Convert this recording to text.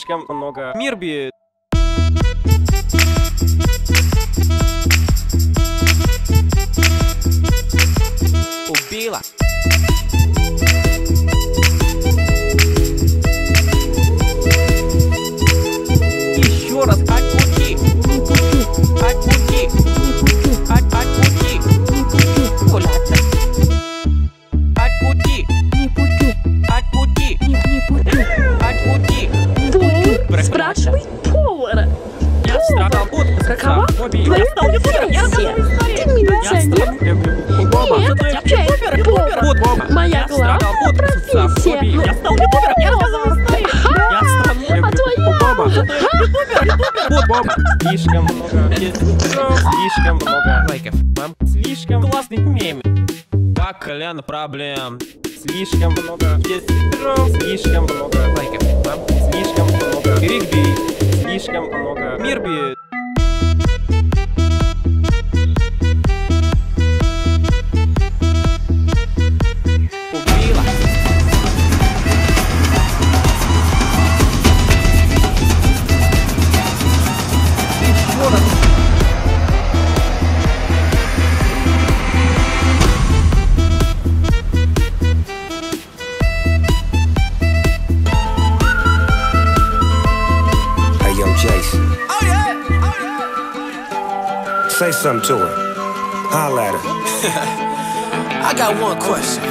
Слишком много. Мирби. Убила. Повар, спрашивай повара. Я страдал от Какова твоя Я стал. Я профессия? стал Ты милиционер? Нет, отвечай, повар. Вот, Боба. Моя Я главная профессия. Я стал ютубером. Я рассказываю истории. Я страдал. А твоя? Боба. Слишком много. Слишком много лайков. Мам, слишком классный мем. Так, Колян, проблем. Слишком много. Слишком много лайков. Мам, слишком. Слишком много. Мирби. Jason. Oh yeah. Say something to her. Holla at her. I got one question.